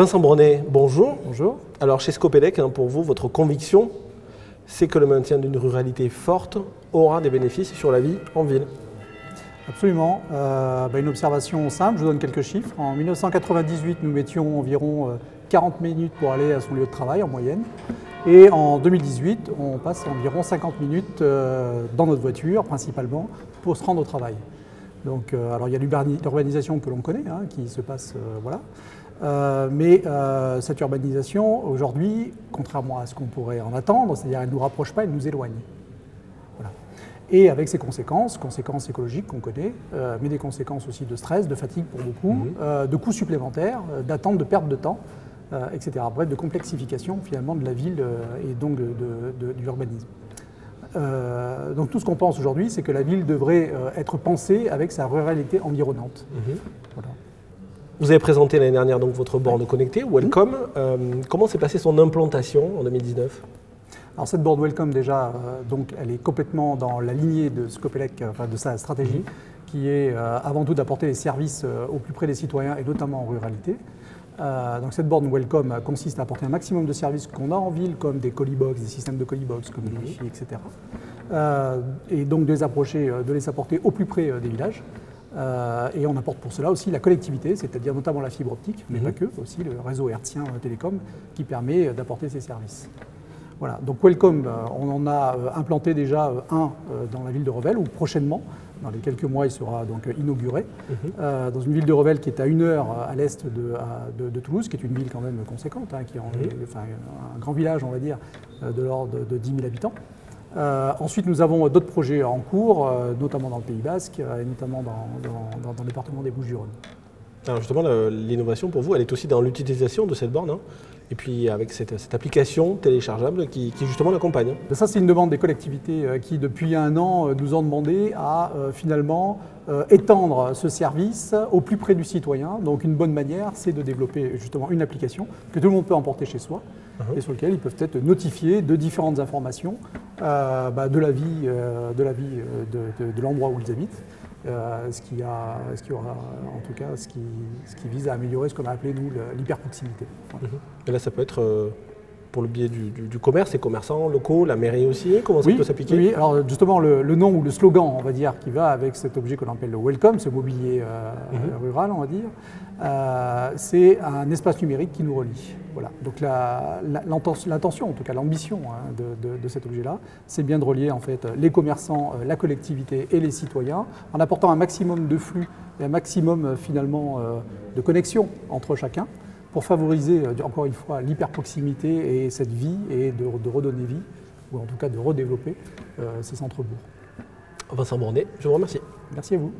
Vincent Brunet, bonjour. Bonjour. Alors chez Scopelec, hein, pour vous, votre conviction, c'est que le maintien d'une ruralité forte aura des bénéfices sur la vie en ville. Absolument. Euh, bah, une observation simple, je vous donne quelques chiffres. En 1998, nous mettions environ euh, 40 minutes pour aller à son lieu de travail en moyenne. Et en 2018, on passe environ 50 minutes euh, dans notre voiture, principalement, pour se rendre au travail. Donc, euh, alors il y a l'urbanisation que l'on connaît, hein, qui se passe, euh, voilà. Euh, mais euh, cette urbanisation, aujourd'hui, contrairement à ce qu'on pourrait en attendre, c'est-à-dire elle ne nous rapproche pas, elle nous éloigne. Voilà. Et avec ses conséquences, conséquences écologiques qu'on connaît, euh, mais des conséquences aussi de stress, de fatigue pour beaucoup, Mhm. de coûts supplémentaires, d'attente, de perte de temps, etc. Bref, de complexification finalement de la ville et donc de, de- de- de l'urbanisme. Euh, donc tout ce qu'on pense aujourd'hui, c'est que la ville devrait euh, être pensée avec sa ruralité environnante. Voilà. Vous avez présenté l'année dernière donc votre borne connectée, Welcome. Euh, comment s'est passée son implantation en 2019 Alors cette board welcome déjà, euh, donc elle est complètement dans la lignée de Scopelec, enfin de sa stratégie, qui est euh, avant tout d'apporter les services au plus près des citoyens et notamment en ruralité. Euh, donc cette borne welcome euh, consiste à apporter un maximum de services qu'on a en ville, comme des colibox, des systèmes de colibox, comme des wifi, etc. Euh, et donc de les approcher, de les apporter au plus près des villages. Euh, et on apporte pour cela aussi la connectivité, c'est-à-dire notamment la fibre optique, mais Mhm. pas que, aussi le réseau hertzien télécom qui permet d'apporter ces services. Voilà, donc Welcome, on en a implanté déjà un dans la ville de Revel, ou prochainement, dans les quelques mois, il sera donc inauguré, euh, dans une ville de Revel qui est à une heure à l'est de, à- de- de Toulouse, qui est une ville quand même conséquente, hein, qui est en- enfin, un grand village, on va dire, euh, de l'ordre de 10 000 habitants. Euh, ensuite, nous avons d'autres projets en cours, notamment dans le Pays Basque et notamment dans, dans- dans- dans le département des Bouches-du-Rhône. Alors justement, l'innovation pour vous, elle est aussi dans l'utilisation de cette borne, hein, et puis avec cette, cette application téléchargeable qui, qui justement l'accompagne. Ça, c'est une demande des collectivités euh, qui, depuis un an, euh, nous ont demandé à euh, finalement euh, étendre ce service au plus près du citoyen. Donc, une bonne manière, c'est de développer justement une application que tout le monde peut emporter chez soi et sur laquelle ils peuvent être notifiés de différentes informations euh, bah, de la vie, de la vie de, de- de l'endroit où ils habitent. Euh, ce, qui a, ce qui aura, en tout cas, ce qui, ce qui vise à améliorer ce qu'on a appelé, nous, l'hyperproximité. Voilà. Et là, ça peut être euh, pour le biais du, du- du commerce, les commerçants locaux, la mairie aussi. Comment ça Oui, peut s'appliquer oui, alors justement, le, le nom ou le slogan, on va dire, qui va avec cet objet qu'on appelle le Welcome, ce mobilier euh, Mhm. rural, on va dire, euh, c'est un espace numérique qui nous relie. Voilà. Donc l'intention, en tout cas l'ambition hein, de, de- de cet objet-là, c'est bien de relier en fait les commerçants, euh, la collectivité et les citoyens, en apportant un maximum de flux et un maximum finalement euh, de connexion entre chacun pour favoriser, euh, encore une fois, l'hyperproximité et cette vie et de, de redonner vie, ou en tout cas de redévelopper euh, ces centres-bourgs. Vincent Bornet, je vous remercie. Merci à vous.